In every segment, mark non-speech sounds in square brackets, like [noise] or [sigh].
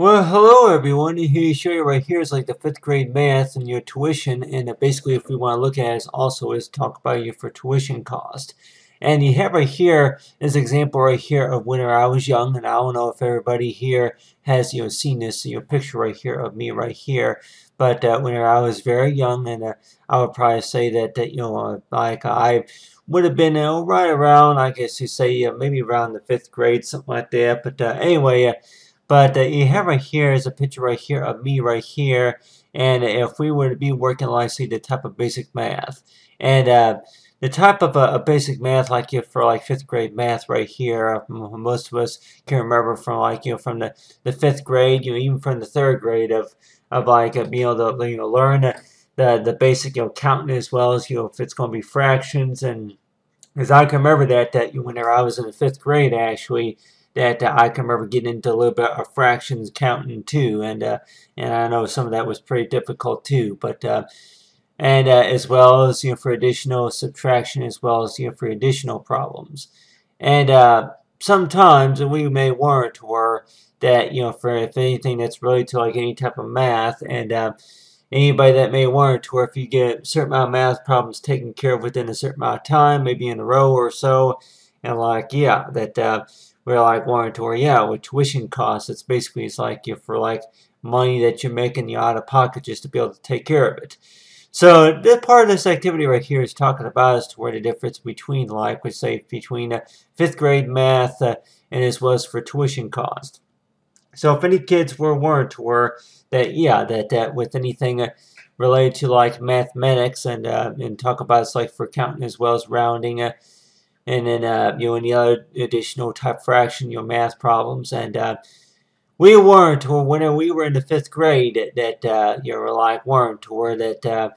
Well, hello everyone. Here you show you right here is like the fifth grade math and your tuition, and uh, basically, if we want to look at it, also is talk about you for tuition cost. And you have right here this example right here of when I was young, and I don't know if everybody here has you know seen this your picture right here of me right here. But uh, when I was very young, and uh, I would probably say that that you know uh, like I would have been uh, right around, I guess you say uh, maybe around the fifth grade, something like that. But uh, anyway. But uh, you have right here is a picture right here of me right here. And if we were to be working like say the type of basic math. And uh, the type of a, basic math like you for like fifth grade math right here, most of us can remember from like you know from the, the fifth grade, you know even from the third grade of of like uh, being able to you know learn the the, basic you know counting as well as you know if it's going to be fractions and because I can remember that that whenever I was in the fifth grade actually that uh, I can remember getting into a little bit of fractions counting too, and uh, and I know some of that was pretty difficult too, but uh, and uh, as well as you know for additional subtraction as well as you know for additional problems, and uh, sometimes we may warrant or that you know for if anything that's related to like any type of math and uh, anybody that may warrant or if you get a certain amount of math problems taken care of within a certain amount of time, maybe in a row or so, and like yeah that like wanting to, yeah, with tuition costs, it's basically it's like you for like money that you're making you out of pocket just to be able to take care of it. So this part of this activity right here is talking about as to where the difference between like we say between uh, fifth grade math uh, and as well as for tuition cost. So if any kids were warned were that yeah that that with anything uh, related to like mathematics and uh, and talk about it's like for counting as well as rounding uh, and then uh, you know any other additional type fraction, your math problems, and uh, we weren't, or when we were in the fifth grade, that, uh, you know, like weren't, or that uh,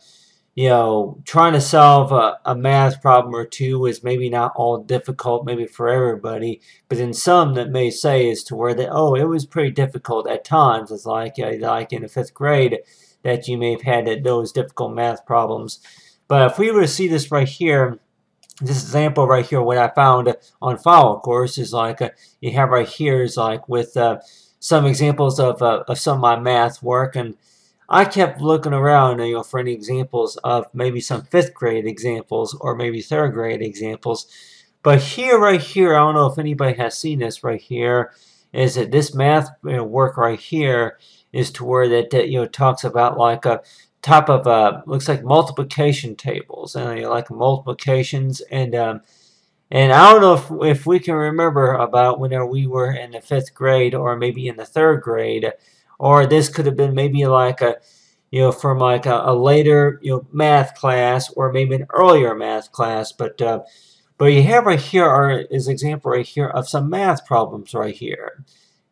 you know trying to solve a, a, math problem or two is maybe not all difficult, maybe for everybody, but in some that may say is to where that oh it was pretty difficult at times. It's like uh, like in the fifth grade that you may have had those difficult math problems. But if we were to see this right here, this example right here, what I found on file, of course, is like uh, you have right here is like with uh, some examples of, uh, of some of my math work, and I kept looking around, you know, for any examples of maybe some fifth grade examples or maybe third grade examples. But here, right here, I don't know if anybody has seen this right here, is that this math you know, work right here is to where that, that you know talks about like a type of uh, looks like multiplication tables and like multiplications and um, and I don't know if, if we can remember about whenever we were in the fifth grade or maybe in the third grade or this could have been maybe like a you know from like a, a later you know math class or maybe an earlier math class but uh, but you have right here are is example right here of some math problems right here.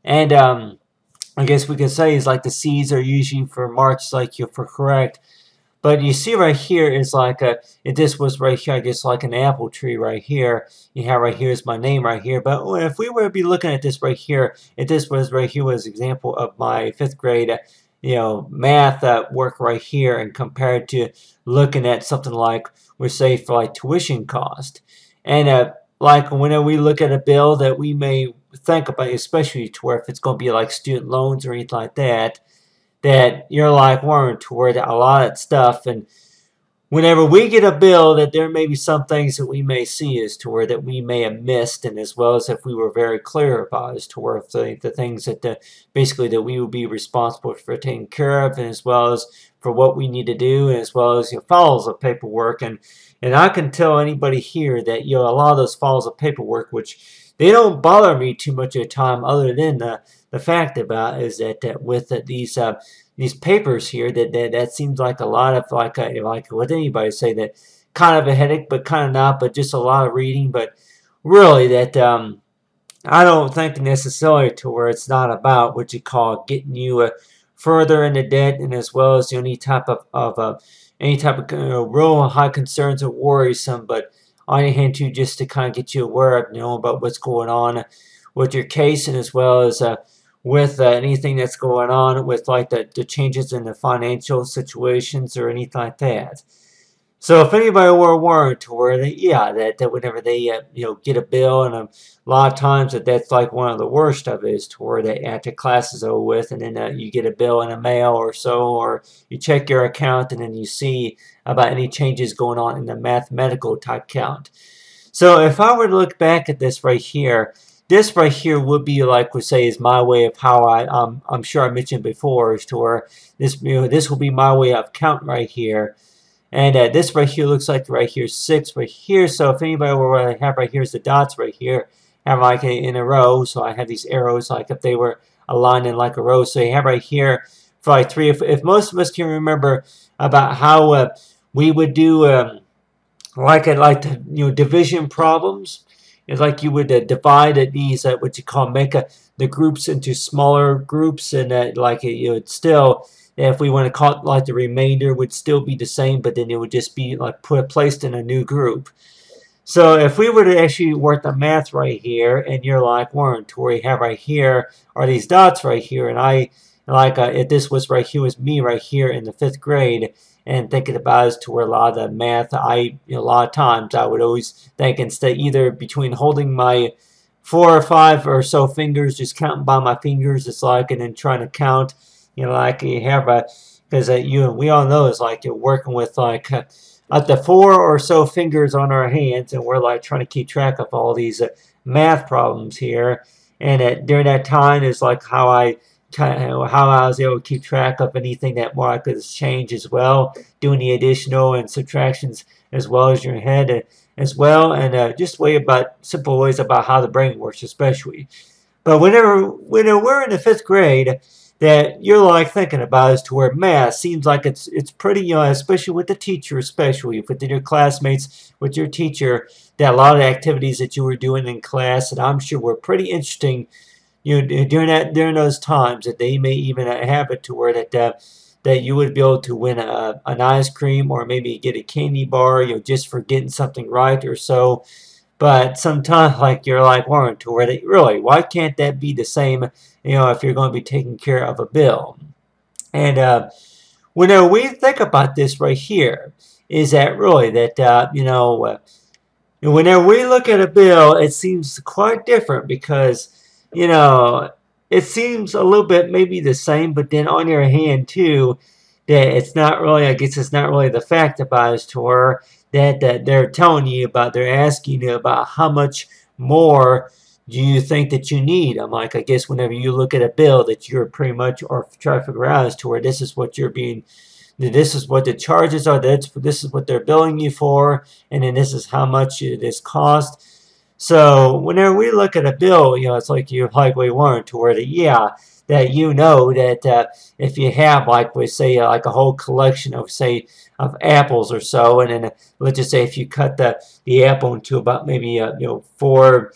And um, I guess we could say is like the C's are usually for marks like you for correct. But you see right here is like a, if this was right here, I guess like an apple tree right here. You have right here is my name right here. But if we were to be looking at this right here, if this was right here was example of my fifth grade, you know, math uh, work right here and compared to looking at something like, we say for like tuition cost. And uh, like whenever we look at a bill that we may think about, especially to where if it's going to be like student loans or anything like that, that you're like Warren to where that a lot of stuff and whenever we get a bill that there may be some things that we may see as to where that we may have missed and as well as if we were very clear about as to where the, the things that the, basically that we would be responsible for taking care of and as well as for what we need to do and as well as your know, files of paperwork and and I can tell anybody here that you know a lot of those files of paperwork which they don't bother me too much of the time other than the, the fact about is that, that with uh, these uh, these papers here that, that that seems like a lot of like uh, like what anybody say that kind of a headache but kind of not but just a lot of reading. But really that um, I don't think necessarily to where it's not about what you call getting you uh, further into debt and as well as any type of, of uh, any type of uh, real high concerns or worrisome. But on your hand too just to kind of get you aware of, you know, about what's going on with your case and as well as uh, with uh, anything that's going on with like the, the changes in the financial situations or anything like that. So if anybody were warned to where they, yeah, that, that whenever they, uh, you know, get a bill, and a lot of times that that's like one of the worst of it is to where they after class is over with, and then uh, you get a bill in the mail or so, or you check your account, and then you see about any changes going on in the mathematical type count. So if I were to look back at this right here, this right here would be like we say is my way of how I um, I'm sure I mentioned before is to where this you know this will be my way of count right here and uh, this right here looks like right here, 6 right here. So if anybody were what I have right here is the dots right here, have like a, in a row. So I have these arrows like if they were aligned in like a row. So you have right here for like 3. If, if most of us can remember about how uh, we would do um, like a, like the, you know division problems, it's like you would uh, divide these uh, what you call make a, the groups into smaller groups and uh, like you know, still if we want to call it like the remainder would still be the same, but then it would just be like put placed in a new group. So if we were to actually work the math right here, and you're like, Warren, where you have right here are these dots right here, and I like uh, if this was right here was me right here in the fifth grade, and thinking about is to where a lot of the math, I you know, a lot of times I would always think instead either between holding my four or five or so fingers, just counting by my fingers, it's like, and then trying to count you know, like you have a, because uh, you and we all know it's like you're working with like uh, up to four or so fingers on our hands, and we're like trying to keep track of all these uh, math problems here. And at, during that time is like how I how I was able to keep track of anything that could change as well, doing the additional and subtractions as well as your head uh, as well, and uh, just way about simple ways about how the brain works, especially. But whenever whenever we're in the fifth grade, that you're like thinking about is to where math seems like it's it's pretty you know especially with the teacher especially with your classmates with your teacher that a lot of activities that you were doing in class and I'm sure were pretty interesting you know during that during those times that they may even have it to where that uh, that you would be able to win a, an ice cream or maybe get a candy bar you know just for getting something right or so but sometimes, [laughs] like you're like Warren, to where they really, why can't that be the same? You know, if you're going to be taking care of a bill, and uh, whenever we think about this right here, is that really that uh, you know, uh, whenever we look at a bill, it seems quite different because you know it seems a little bit maybe the same, but then on your hand too, that it's not really. I guess it's not really the fact about it tour that, that they're telling you about, they're asking you about how much more do you think that you need? I'm like, I guess whenever you look at a bill that you're pretty much, or try to figure out as to where this is what you're being, this is what the charges are, that's, this is what they're billing you for, and then this is how much it is cost. So whenever we look at a bill, you know, it's like you like we weren't to where the, yeah, that you know that uh, if you have like we say uh, like a whole collection of say of apples or so and then uh, let's just say if you cut the the apple into about maybe uh, you know four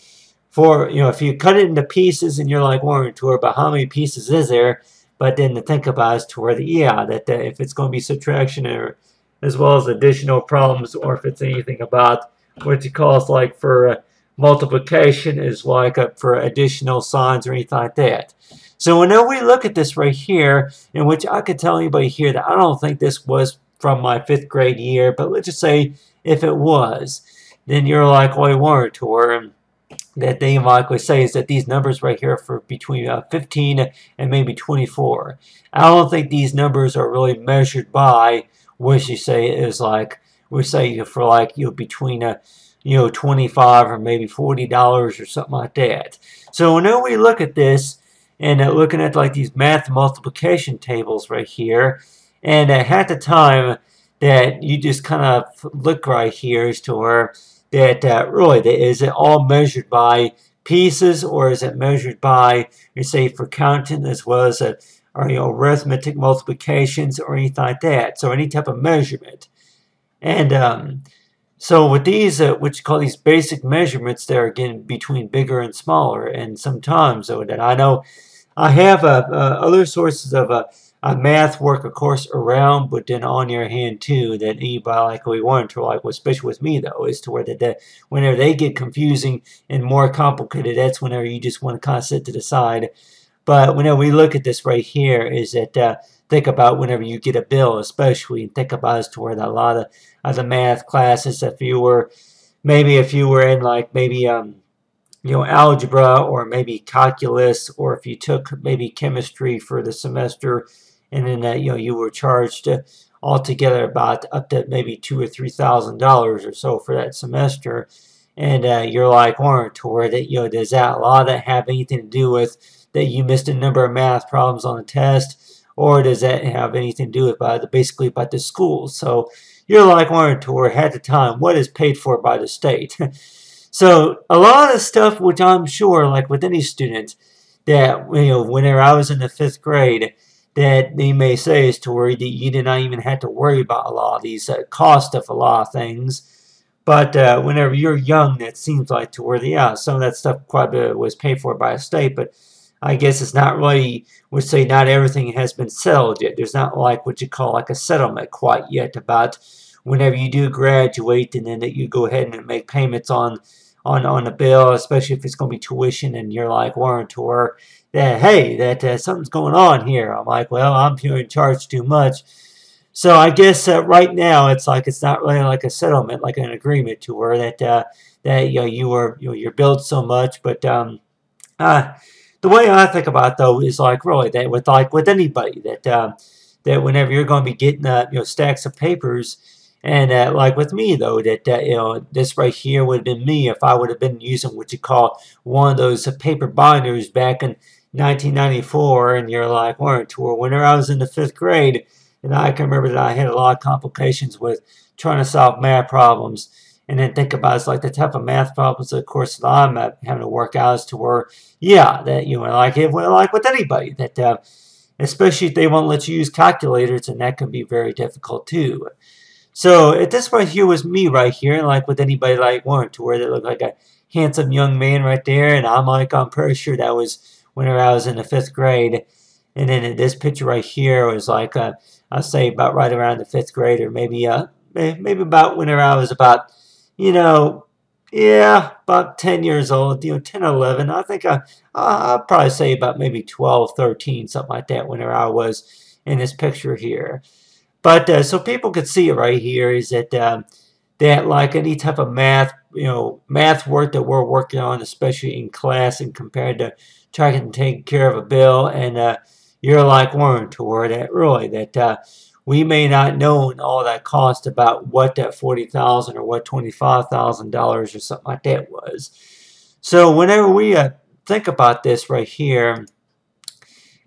four you know if you cut it into pieces and you're like wondering to about how many pieces is there but then to think about is to where the yeah that if it's going to be subtraction or as well as additional problems or if it's anything about what you call like for uh, multiplication is like for additional signs or anything like that so whenever we look at this right here, in which I could tell anybody here that I don't think this was from my fifth grade year, but let's just say if it was, then you're like, well, weren't, or that they likely say is that these numbers right here for between uh, 15 and maybe 24. I don't think these numbers are really measured by what you say is like, we say for like, you know, between a, uh, you know, 25 or maybe $40 or something like that. So whenever we look at this, and uh, looking at like these math multiplication tables right here. And uh, at the time that you just kind of look right here as to where that uh, really is it all measured by pieces or is it measured by, you say, for counting as well as a, uh, or, you know, arithmetic multiplications or anything like that. So any type of measurement. And um, so with these, uh, what you call these basic measurements, they're again between bigger and smaller. And sometimes, so that I know I have uh, uh, other sources of uh, math work, of course, around, but then on your hand too, that anybody like we want to, like, especially with me though, is to where that, that whenever they get confusing and more complicated, that's whenever you just want to kind of sit to the side. But whenever we look at this right here, is that uh, think about whenever you get a bill, especially, and think about as to where a lot of, of the math classes, if you were, maybe if you were in like maybe um, you know, algebra or maybe calculus, or if you took maybe chemistry for the semester, and then uh, you know you were charged uh, altogether about up to maybe two or three thousand dollars or so for that semester, and uh, you're like, Warren, toward that, you know, does that law that have anything to do with that you missed a number of math problems on the test, or does that have anything to do with by the basically by the school? So you're like, Warren, toward at the time, what is paid for by the state? [laughs] so a lot of stuff, which I'm sure, like with any student, that you know, whenever I was in the fifth grade that they may say is to worry that you did not even have to worry about a lot of these uh, cost of a lot of things. But uh, whenever you're young, that seems like to where, yeah, some of that stuff quite a bit was paid for by a state, but I guess it's not really, would say not everything has been settled yet. There's not like what you call like a settlement quite yet about whenever you do graduate and then that you go ahead and make payments on on on a bill, especially if it's going to be tuition and you're like warrantor that hey that uh, something's going on here. I'm like, well, I'm being charged too much. So I guess uh, right now it's like it's not really like a settlement, like an agreement to where that uh, that you know you were you know you're billed so much, but um, uh, the way I think about it, though is like really that with like with anybody that uh, that whenever you're going to be getting uh, you know stacks of papers and uh, like with me though, that uh, you know this right here would have been me if I would have been using what you call one of those paper binders back in 1994, and you're like, weren't to whenever I was in the fifth grade, and I can remember that I had a lot of complications with trying to solve math problems. And then think about it's like the type of math problems, of course, that I'm having to work out as to where, yeah, that you know, like it, like with anybody, that uh, especially if they won't let you use calculators, and that can be very difficult too. So at this right here was me right here, and like with anybody like Warren, to where they look like a handsome young man right there, and I'm like, I'm pretty sure that was whenever I was in the fifth grade. And then this picture right here was like, uh, I'll say about right around the fifth grade, or maybe uh, maybe about whenever I was about, you know, yeah, about 10 years old, you know, 10 or 11. I think I, I'll probably say about maybe 12, 13, something like that, whenever I was in this picture here. But uh, so people could see it right here is that um, that like any type of math, you know, math work that we're working on, especially in class and compared to trying to take care of a bill, and uh, you're like Warren toward that really that uh, we may not know all that cost about what that forty thousand or what twenty five thousand dollars or something like that was. So whenever we uh, think about this right here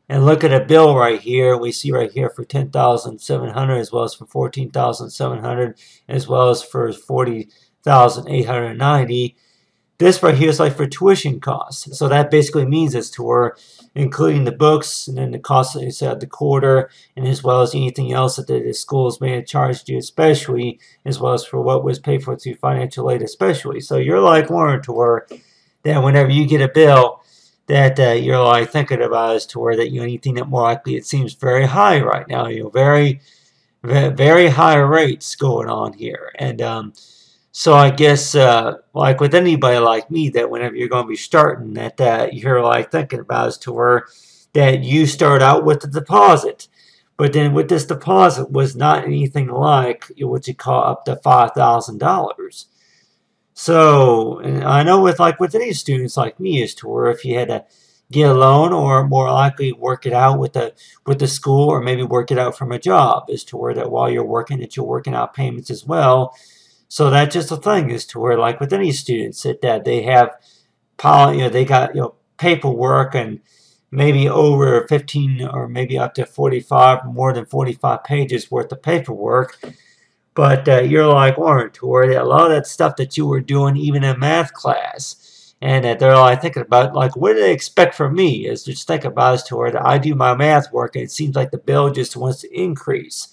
and look at a bill right here. We see right here for 10700 as well as for 14700 as well as for 40890 This right here is like for tuition costs. So that basically means it's to where including the books and then the cost of the quarter and as well as anything else that the schools may have charged you especially as well as for what was paid for through financial aid especially. So you're like Warren to where that whenever you get a bill that uh, you're like thinking about is to where that you know anything that more likely it seems very high right now you know very very high rates going on here and um, so I guess uh, like with anybody like me that whenever you're going to be starting that uh, you're like thinking about as to where that you start out with the deposit but then with this deposit was not anything like what you call up to five thousand dollars so I know with like with any students like me is to where if you had to get a loan or more likely work it out with the with the school or maybe work it out from a job is to where that while you're working that you're working out payments as well. So that's just a thing is to where like with any students that, that they have you know they got you know paperwork and maybe over 15 or maybe up to 45 more than 45 pages worth of paperwork but uh, you're like, Warren, toward a lot of that stuff that you were doing even in math class. And that they're like thinking about, like, what do they expect from me? Is just think about is to where I do my math work and it seems like the bill just wants to increase.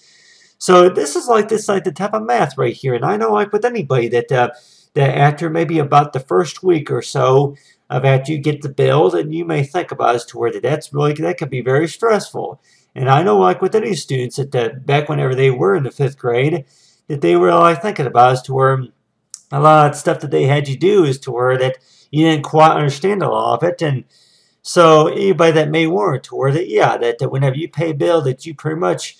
So this is like this, like the type of math right here. And I know, like with anybody, that uh, that after maybe about the first week or so of after you get the bill, then you may think about as to where that that's really that could be very stressful. And I know, like with any students, that, that back whenever they were in the fifth grade, that they were like thinking about is to where a lot of stuff that they had you do is to where that you didn't quite understand a lot of it and So anybody that may warrant to where that yeah that, that whenever you pay a bill that you pretty much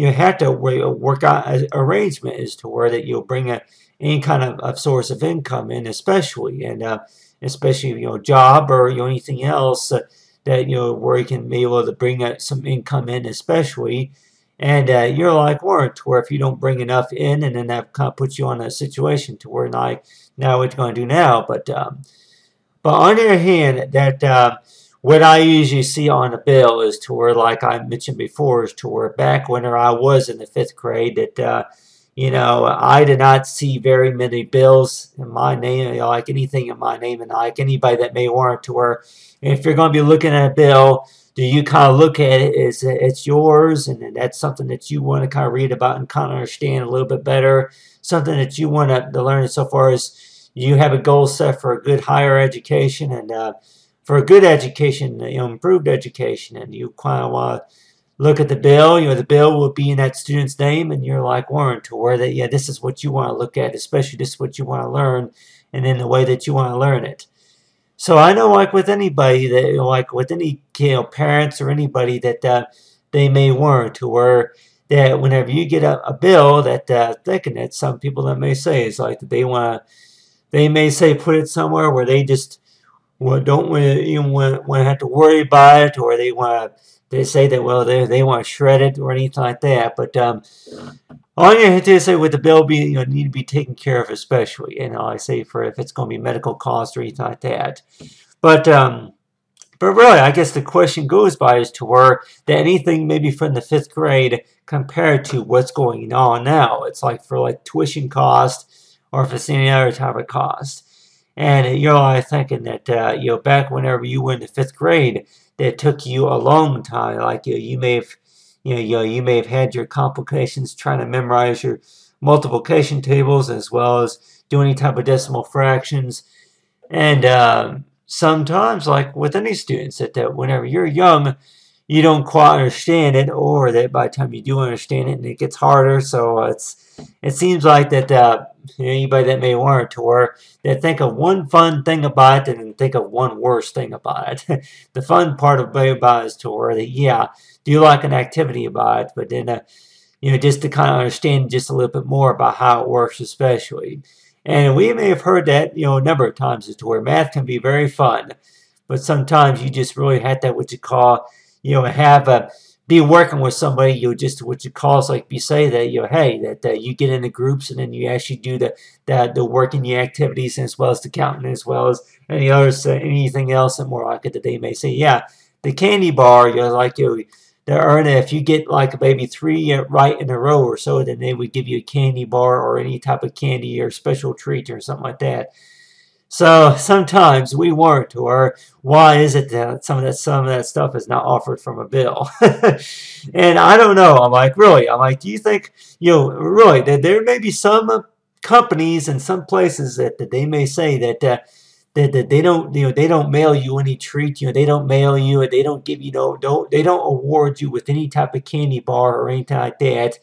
you have to work out an arrangement as to where that you'll bring a any kind of, of source of income in, especially and uh, especially you know job or you know anything else uh, that you know where you can be able to bring uh, some income in, especially. And uh, you're like Warren, to where if you don't bring enough in, and then that kind of puts you on a situation to where like now what you're going to do now. But um, but on the other hand, that uh, what I usually see on a bill is to where, like I mentioned before, is to where back when I was in the fifth grade, that uh, you know I did not see very many bills in my name, like anything in my name, and like anybody that may warrant to where if you're going to be looking at a bill, do you kind of look at it as it's yours, and that's something that you want to kind of read about and kind of understand a little bit better, something that you want to learn. So far as you have a goal set for a good higher education and. Uh, for a good education, you know, improved education, and you kind of want to look at the bill, you know, the bill will be in that student's name, and you're like, Warren, to where that, yeah, this is what you want to look at, especially this is what you want to learn, and in the way that you want to learn it. So I know, like with anybody that, you know, like with any you know, parents or anybody that uh, they may warrant to where that whenever you get a, a bill that uh, thinking that some people that may say is like they want to, they may say put it somewhere where they just well, don't to even want, to have to worry about it, or they want to they say that well they they want to shred it or anything like that. But um, all you have to say with the bill being you know, need to be taken care of, especially, and I say for if it's going to be medical costs or anything like that. But um, but really, I guess the question goes by as to where that anything maybe from the fifth grade compared to what's going on now. It's like for like tuition cost or if it's any other type of cost. And you're like thinking that, uh, you know, back whenever you were in the fifth grade, that took you a long time. Like you, know, you may have, you know, you, know, you may have had your complications trying to memorize your multiplication tables as well as do any type of decimal fractions. And uh, sometimes, like with any students, that, that whenever you're young, you don't quite understand it, or that by the time you do understand it, and it gets harder. So it's it seems like that uh, anybody that may want to or that think of one fun thing about it and think of one worse thing about it. [laughs] the fun part of about is to where that yeah, do you like an activity about it, but then uh, you know just to kind of understand just a little bit more about how it works, especially. And we may have heard that you know a number of times as to where math can be very fun, but sometimes you just really have that what you call you know have a be working with somebody, you'll just what you call like you say that you know, hey, that, that you get into groups and then you actually do the the, the work and the activities as well as the counting as well as any others, uh, anything else and more like it that they may say, yeah, the candy bar, you know, like you they earn it if you get like maybe three uh, right in a row or so, then they would give you a candy bar or any type of candy or special treat or something like that. So sometimes we weren't, or why is it that some of that some of that stuff is not offered from a bill? [laughs] and I don't know. I'm like, really? I'm like, do you think you know really that there may be some companies and some places that, that they may say that. Uh, that, that they don't you know they don't mail you any treat you know they don't mail you and they don't give you no don't they don't award you with any type of candy bar or anything like that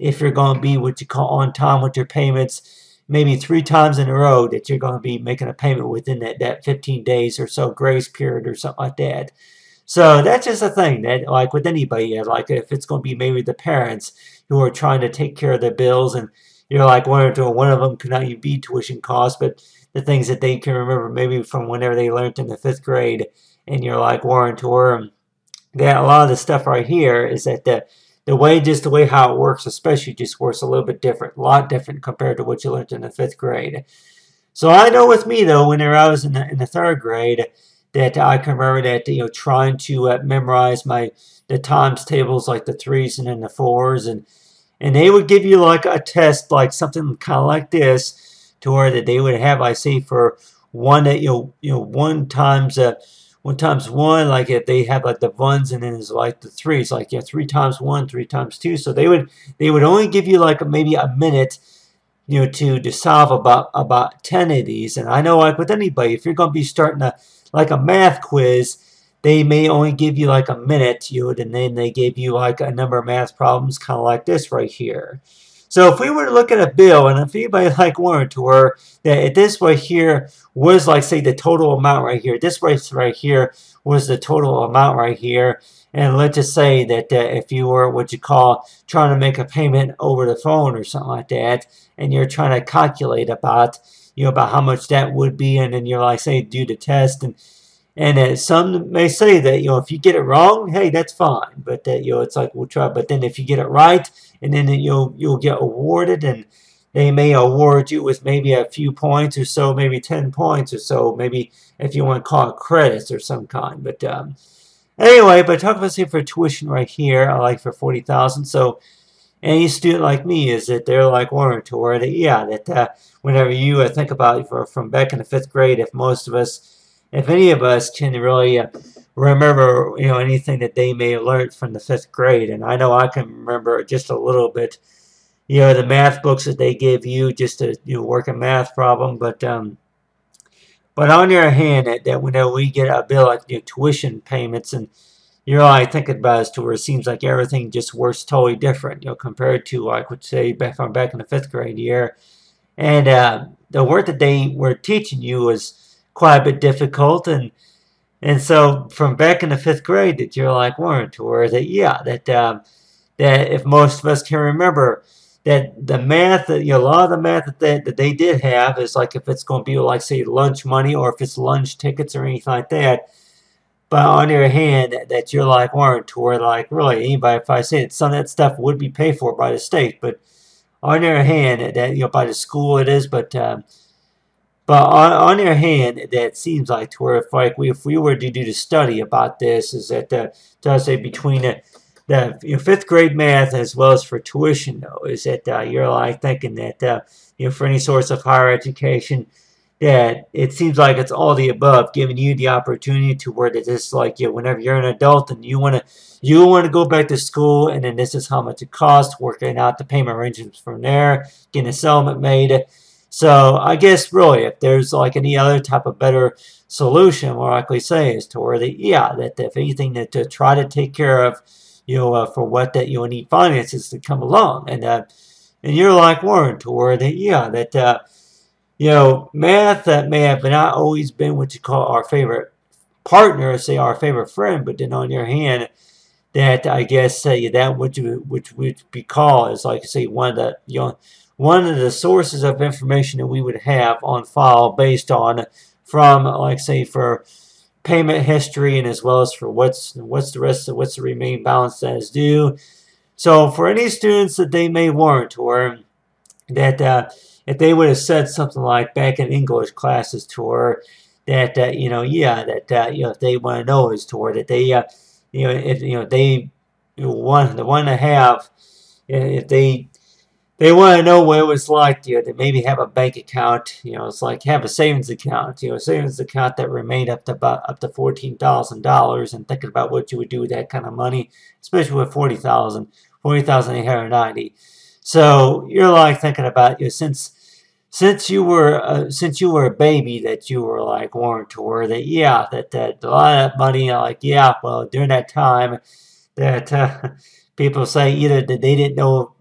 if you're going to be what you call on time with your payments maybe three times in a row that you're going to be making a payment within that, that 15 days or so grace period or something like that. So that's just a thing that, like with anybody, uh, like if it's going to be maybe the parents who are trying to take care of their bills and you're like one or two, one of them cannot even be tuition costs, but the things that they can remember maybe from whenever they learned in the fifth grade, and you're like Warren to that a lot of the stuff right here is that the the way just the way how it works, especially just works a little bit different, a lot different compared to what you learned in the fifth grade. So I know with me though, whenever I was in the in the third grade, that I can remember that you know trying to uh, memorize my the times tables like the threes and then the fours and and they would give you like a test like something kind of like this to where that they would have I say for one that you know you know one times uh, one times one, like if they have like the ones and then it's like the threes, like yeah, three times one, three times two. So they would they would only give you like maybe a minute, you know, to to solve about about ten of these. And I know like with anybody, if you're gonna be starting a like a math quiz, they may only give you like a minute, you know, and then they give you like a number of math problems, kind of like this right here. So if we were to look at a bill, and if anybody like wanted to where that this right here was like say the total amount right here, this right right here was the total amount right here. And let's just say that uh, if you were what you call trying to make a payment over the phone or something like that, and you're trying to calculate about you know about how much that would be, and then you're like say do the test and and uh, some may say that you know if you get it wrong, hey, that's fine. But that you know it's like we'll try. But then if you get it right, and then you'll you'll get awarded, and they may award you with maybe a few points or so, maybe ten points or so, maybe if you want to call it credits or some kind. But um, anyway, but talk about say for tuition right here, I like for forty thousand. So any student like me is that they're like warranted or yeah that uh, whenever you uh, think about for, from back in the fifth grade, if most of us if any of us can really uh, remember, you know, anything that they may have learned from the fifth grade, and I know I can remember just a little bit, you know, the math books that they give you just to you know, work a math problem, but um, but on your hand, that, that whenever we get a bill like you know, tuition payments and you know, I think about as to where it seems like everything just works totally different, you know, compared to like would say back from back in the fifth grade year. And uh, the work that they were teaching you was quite a bit difficult. And and so from back in the fifth grade that you're like weren't or that yeah that um, that if most of us can remember that the math that you know, a lot of the math that they, that they did have is like if it's going to be like say lunch money or if it's lunch tickets or anything like that. But on your hand that you're like weren't or like really anybody if I say it. Some of that stuff would be paid for by the state but on your hand that you know by the school it is but um, but on, on your hand, that seems like to where if like we if we were to do the study about this, is that the does say between the the you know, fifth grade math as well as for tuition though, is that uh, you're like thinking that uh, you know for any source of higher education that it seems like it's all the above, giving you the opportunity to where that this like you know, whenever you're an adult and you want to you want to go back to school and then this is how much it costs, working out the payment arrangements from there, getting a settlement made so I guess really, if there's like any other type of better solution, more likely say is to where the yeah that if anything that to try to take care of, you know, uh, for what that you'll need finances to come along, and uh, and you're like Warren to where that yeah that uh, you know math that may have not always been what you call our favorite partner, say our favorite friend, but then on your hand that I guess say that which which would be called is like say one of the you know one of the sources of information that we would have on file based on from, like say, for payment history and as well as for what's what's the rest of what's the remaining balance that is due. So for any students that they may warrant or that uh, if they would have said something like back in English classes to her that uh, you know yeah that uh, you know if they want to know is to her that they uh, you know if you know they want the one to have if they they want to know what it was like you know, to maybe have a bank account. You know, it's like have a savings account. You know, a savings account that remained up to about up to fourteen thousand dollars, and thinking about what you would do with that kind of money, especially with forty thousand, forty thousand eight hundred ninety. So you're like thinking about you know, since since you were uh, since you were a baby that you were like warned to where that yeah that that a lot of that money like yeah well during that time that uh, [laughs] people say either that they didn't know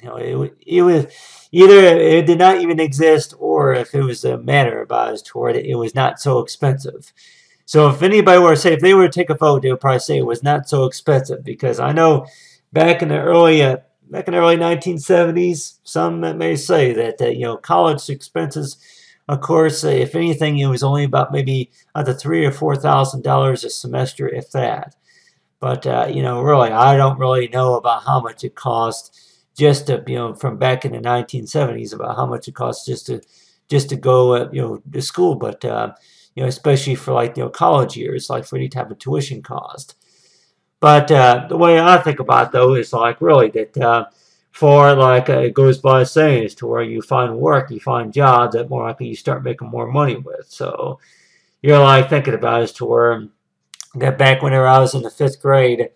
you know, it, it was either it did not even exist or if it was a matter of us toward it, it was not so expensive. So if anybody were to say, if they were to take a vote, they would probably say it was not so expensive because I know back in the early, uh, back in the early 1970s, some may say that, uh, you know, college expenses, of course, uh, if anything, it was only about maybe the three or four thousand dollars a semester, if that. But, uh, you know, really, I don't really know about how much it cost just to, you know, from back in the 1970s about how much it costs just to, just to go, uh, you know, to school. But, uh, you know, especially for like, you know, college years, like for any type of tuition cost. But uh, the way I think about it, though is like really that uh, for like uh, it goes by saying is to where you find work, you find jobs that more likely you start making more money with. So you're like thinking about is to where that back whenever I was in the fifth grade,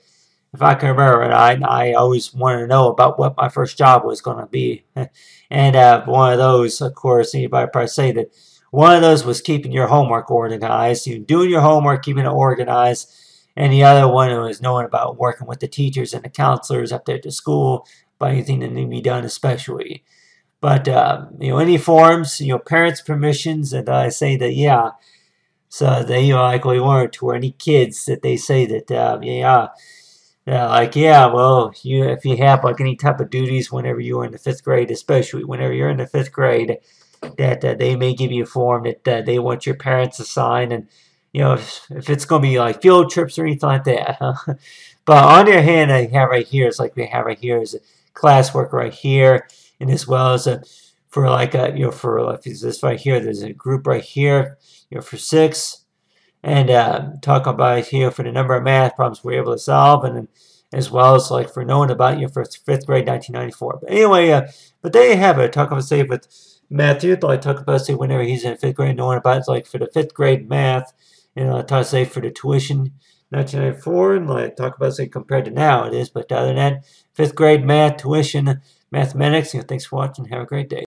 if I can remember it, I, I always wanted to know about what my first job was going to be. [laughs] and uh, one of those, of course, anybody probably say that one of those was keeping your homework organized, you doing your homework, keeping it organized. And the other one was knowing about working with the teachers and the counselors up there at the school about anything that need to be done, especially. But, uh, you know, any forms, you know, parents' permissions, and I say that, yeah, So they you know, like we weren't to any kids that they say that uh, yeah yeah like yeah well you if you have like any type of duties whenever you're in the fifth grade especially whenever you're in the fifth grade that uh, they may give you a form that uh, they want your parents to sign and you know if, if it's going to be like field trips or anything like that [laughs] but on the other hand I have right here is like we have right here is a classwork right here and as well as a for like a, you know, for like this right here, there's a group right here, you know, for six, and uh, talk about here for the number of math problems we're able to solve, and as well as like for knowing about you know, for fifth grade 1994. But anyway, uh, but there you have it. Talk about say with Matthew, like talk about say whenever he's in fifth grade, knowing about like for the fifth grade math, and know, talk say for the tuition 1994, and like talk about say compared to now it is. But other than that, fifth grade math tuition mathematics. You know, thanks for watching. Have a great day.